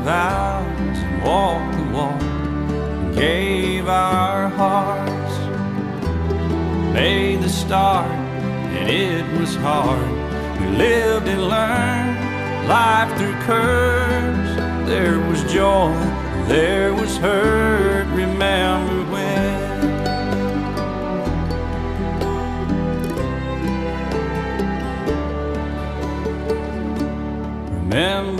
vows and walked the walk gave our hearts, made the start, and it was hard. We lived and learned life through curves. There was joy, there was hurt. Remember when? Remember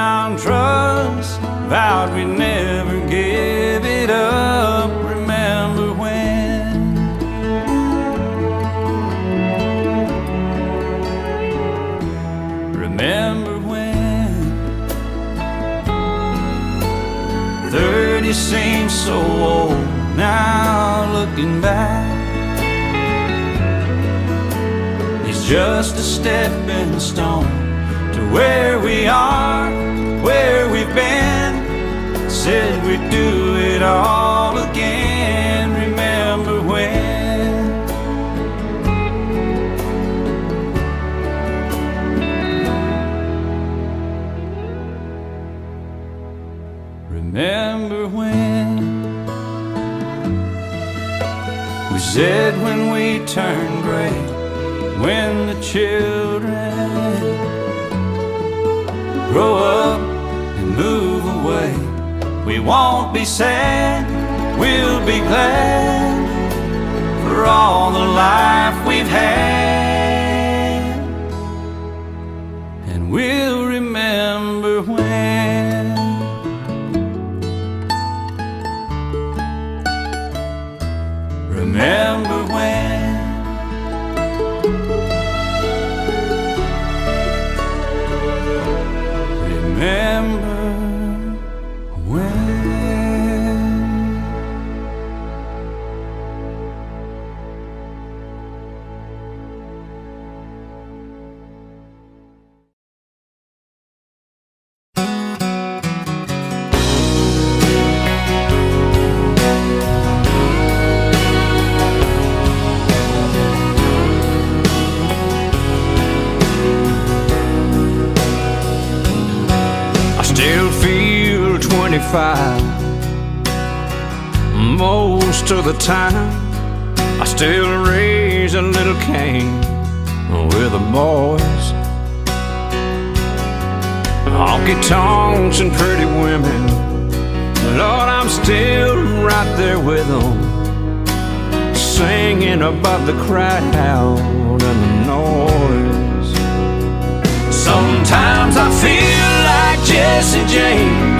Found trust, vowed we'd never give it up. Remember when? Remember when 30 seems so old now looking back It's just a stepping stone to where we are, where we've been. Said we'd do it all again. Remember when? Remember when? We said when we turn gray, when the children grow up we won't be sad, we'll be glad for all the life we've had, and we'll 25 most of the time. I still raise a little Cain with the boys. Honky tonks and pretty women. Lord, I'm still right there with them, singing above the crowd and the noise. Sometimes I feel like Jesse James,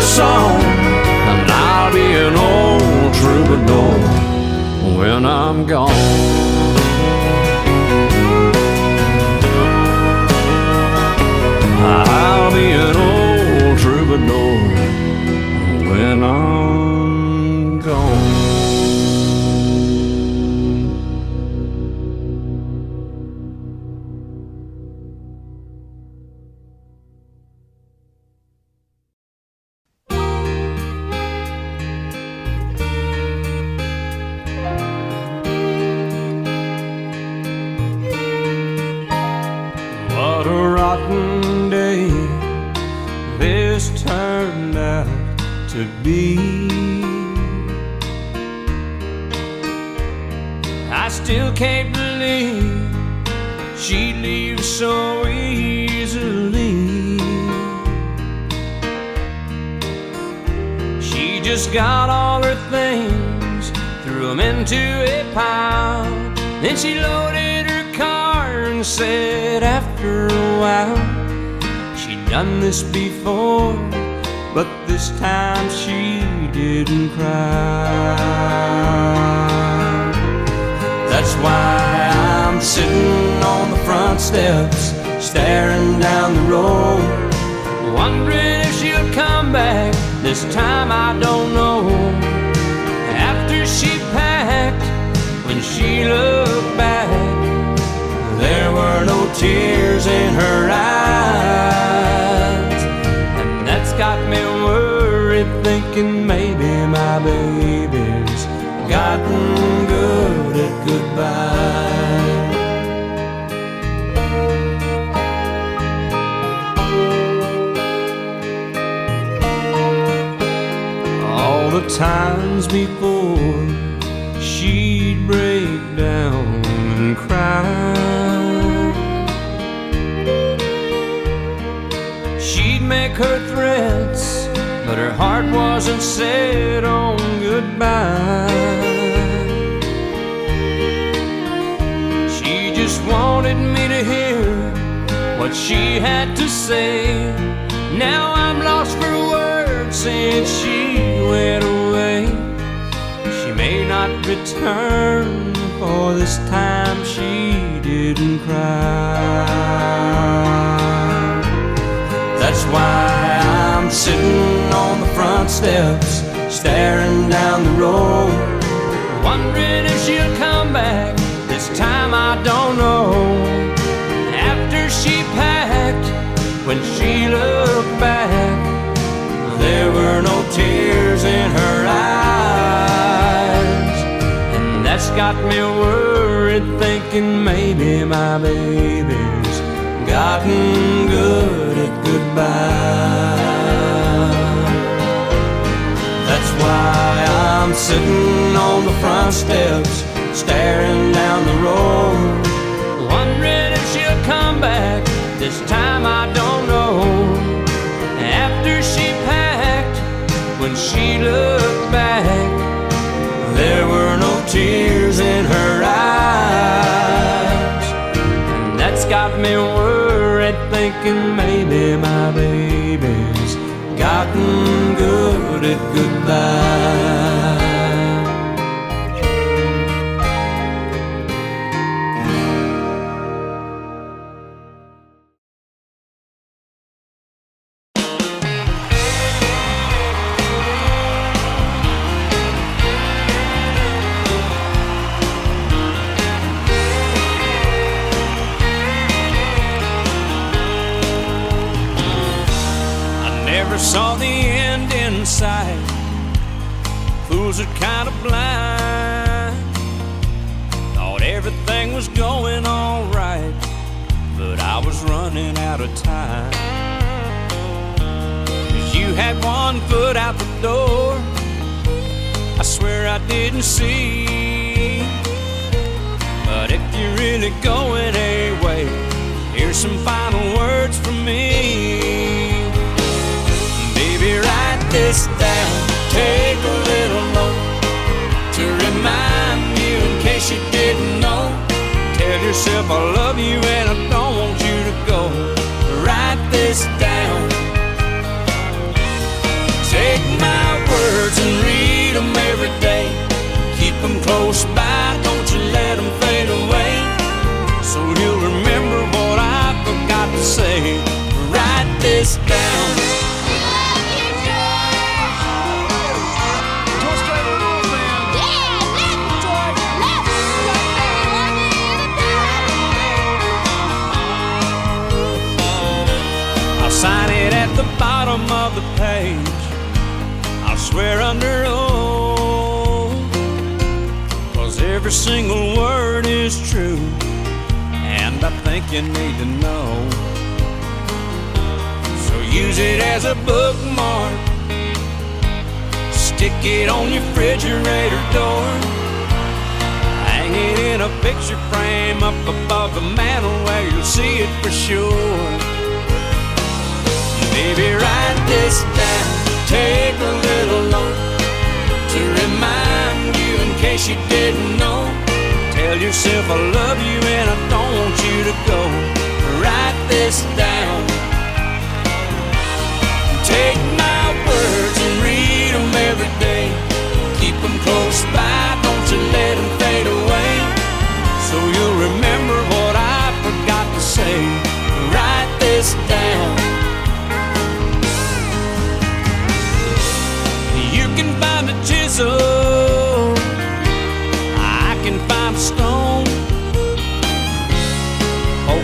a song, and I'll be an old troubadour when I'm gone. I'll be an old troubadour when I'm this before, but this time she didn't cry. That's why I'm sitting on the front steps, staring down the road, wondering if she'll come back. This time I don't know. After she packed, when she looked back, there were no tears in her eyes. Thinking maybe my baby's gotten good at goodbye. All the times before she'd break down and cry. She'd make her threats, but her heart wasn't set on goodbye. She just wanted me to hear what she had to say. Now I'm lost for words since she went away. She may not return, for this time she didn't cry. That's why I'm sitting on the front steps, staring down the road, wondering if she'll come back. This time I don't know. After she packed, when she looked back, there were no tears in her eyes. And that's got me worried, thinking maybe my baby's gotten good at goodbye. Why I'm sitting on the front steps, staring down the road, wondering if she'll come back. this time I don't know. After she packed, when she looked back, there were no tears in her eyes. And that's got me worried, thinking maybe my baby's gotten good at goodbye. Out of time. 'Cause you had one foot out the door. I swear I didn't see. But if you're really going away, here's some final words from me. Baby, write this down. Take a little note to remind you in case you didn't know. Tell yourself I love you and I don't Write this down. Take my words and read them every day. Keep them close by, don't you let them fade away. So you'll remember what I forgot to say. Write this down. Swear under oath. Cause every single word is true. And I think you need to know. So use it as a bookmark. Stick it on your refrigerator door. Hang it in a picture frame up above the mantel where you'll see it for sure. Baby, write this down. Take a little note to remind you in case you didn't know. Tell yourself I love you and I don't want you to go. Write this down. Take my words and read them every day. Keep them close by,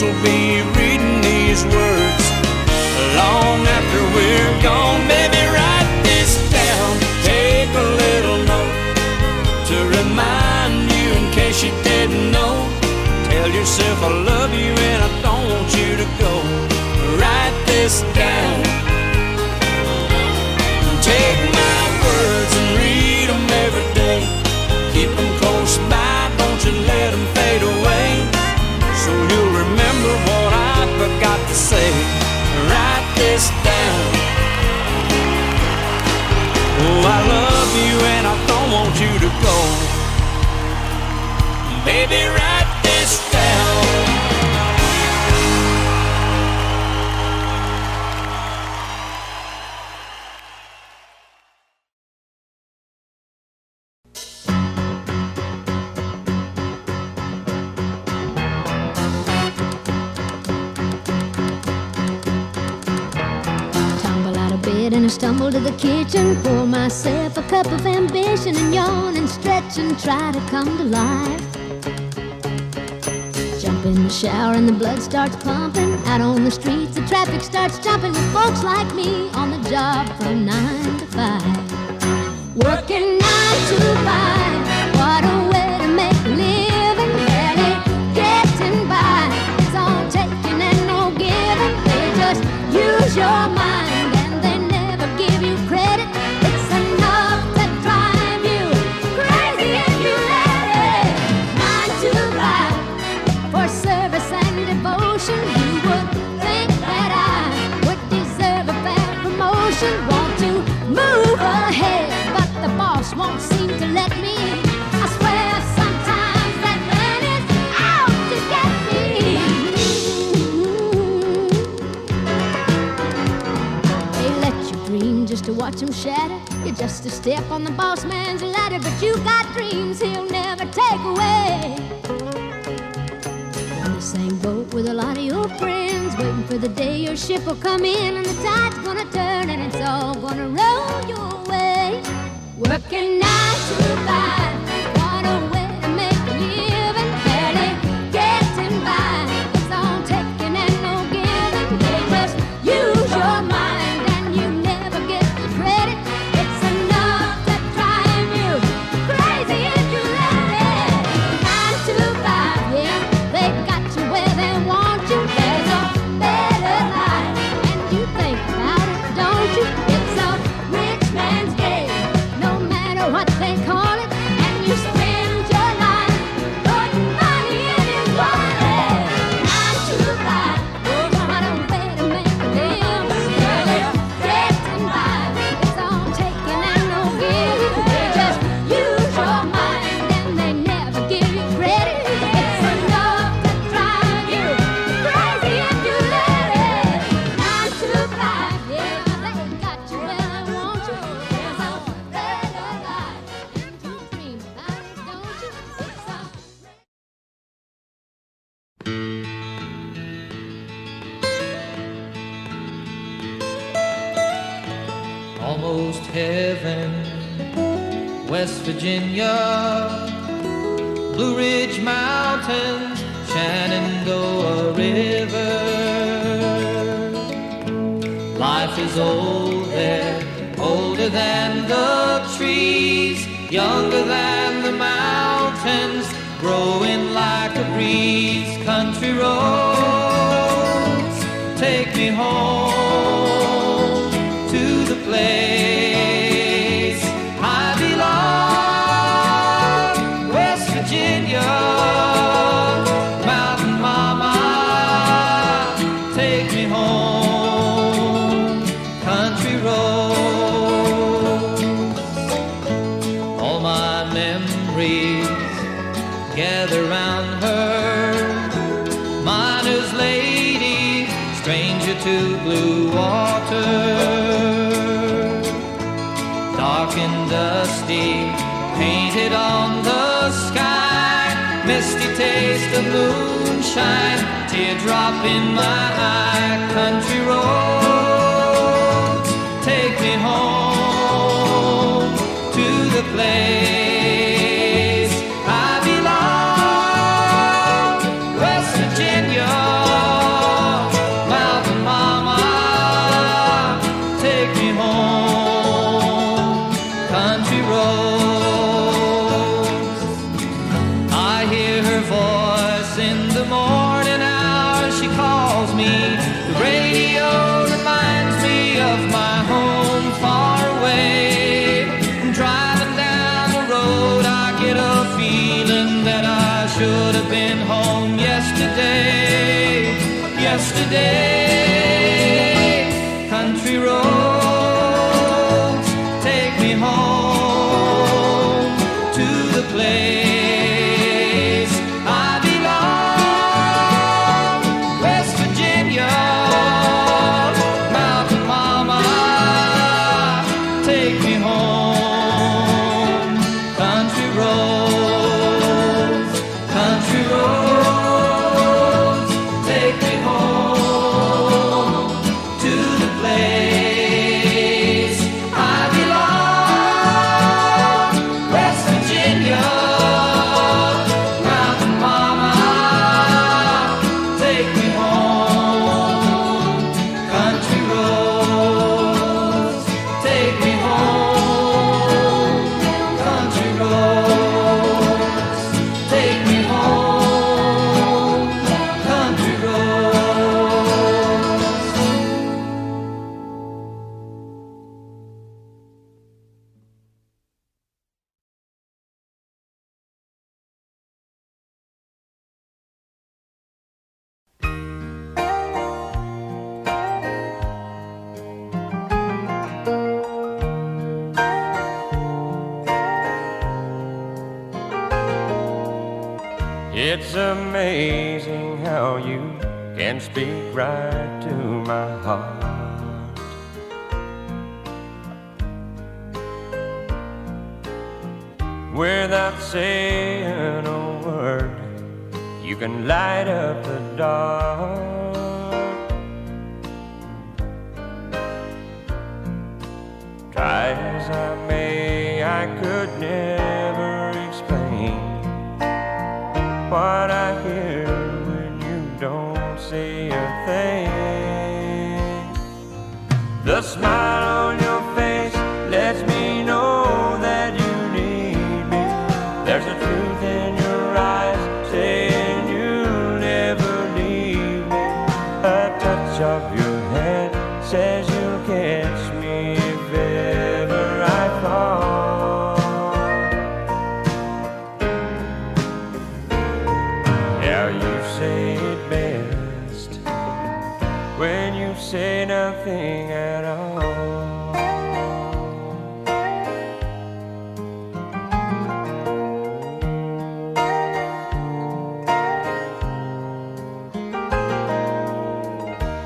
will be bed and I stumble to the kitchen. Pour myself a cup of ambition and yawn and stretch and try to come to life. Jump in the shower and the blood starts pumping. Out on the streets, the traffic starts jumping with folks like me on the job from nine to five. Working nine to five. Watch shatter. You're just a step on the boss man's ladder, but you got dreams he'll never take away. In the same boat with a lot of your friends, waiting for the day your ship will come in and the tide's gonna turn and it's all gonna roll your way. Working nine to five. there, older than the trees, younger than the mountains, growing like a breeze. Country roads, take me home. painted on the sky. Misty taste of moonshine, teardrop in my eye. Country roads, take me home to the place.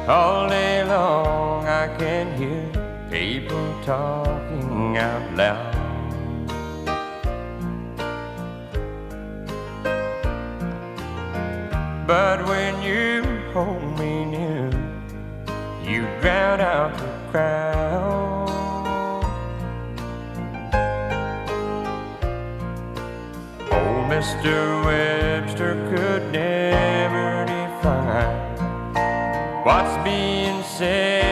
All day long I can hear people talking out loud. But when you hold me near, you drown out the crowd. Oh, Mr. Webster could José.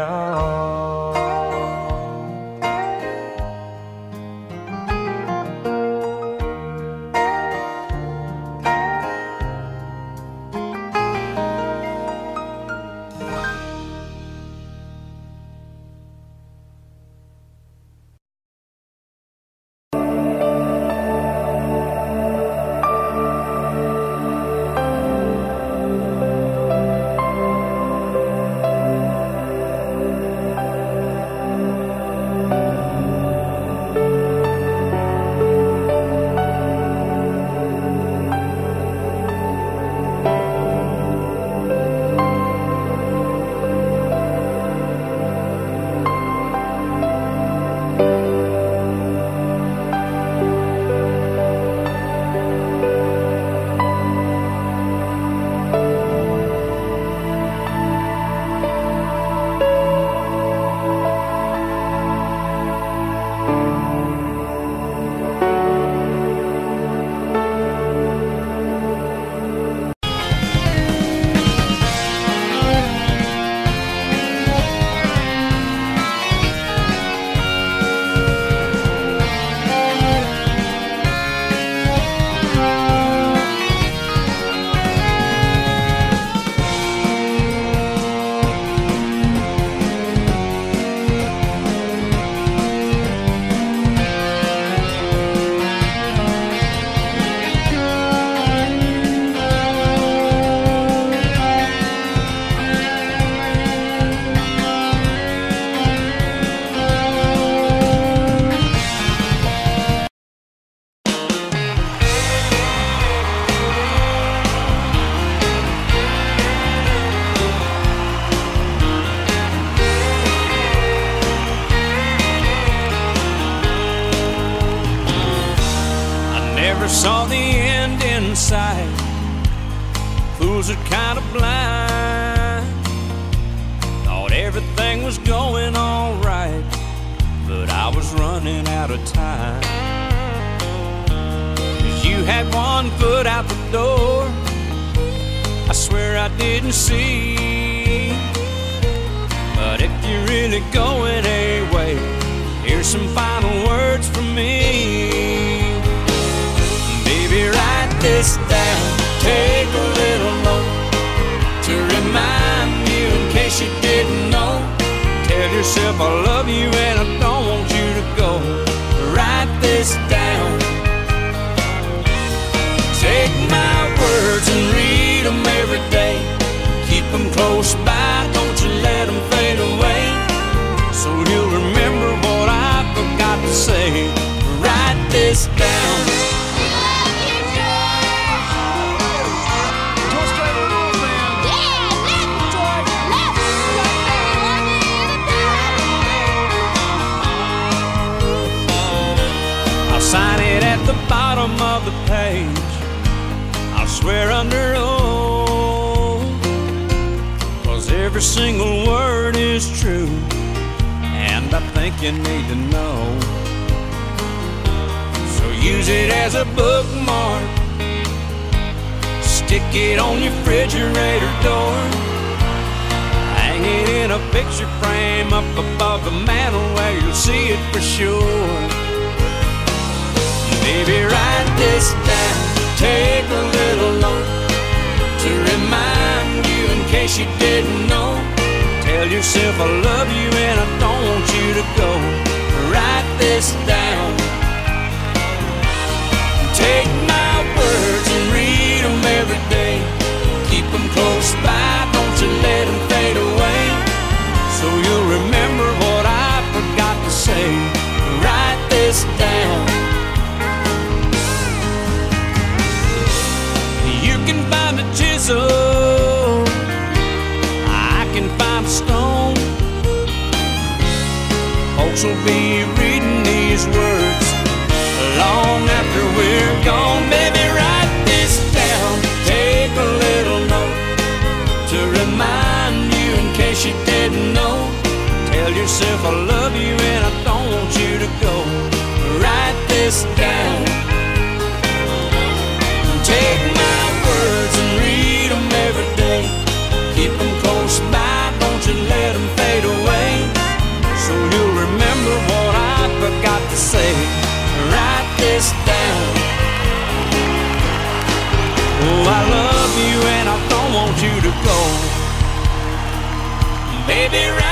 Yeah. Yourself I love you and I don't want you to go. Write this down. Take my words and read them every day. Keep them close by, don't you let them fade away. So you'll remember what I forgot to say. Write this down. Single word is true. And I think you need to know. So use it as a bookmark. Stick it on your refrigerator door. Hang it in a picture frame up above the mantel where you'll see it for sure. Baby, write this down. Take a little note to remind case you didn't know. Tell yourself I love you and I don't want you to go. Write this down. Take my words and read them every day. Keep them close by, don't you let them fade away. So you'll remember what I forgot to say. Write this down. You can find a chisel, Folks will be reading these words long after we're gone. Baby, write this down. Take a little note to remind you in case you didn't know. Tell yourself I love you and I don't want you to go. Write this down. You and I don't want you to go. Baby, write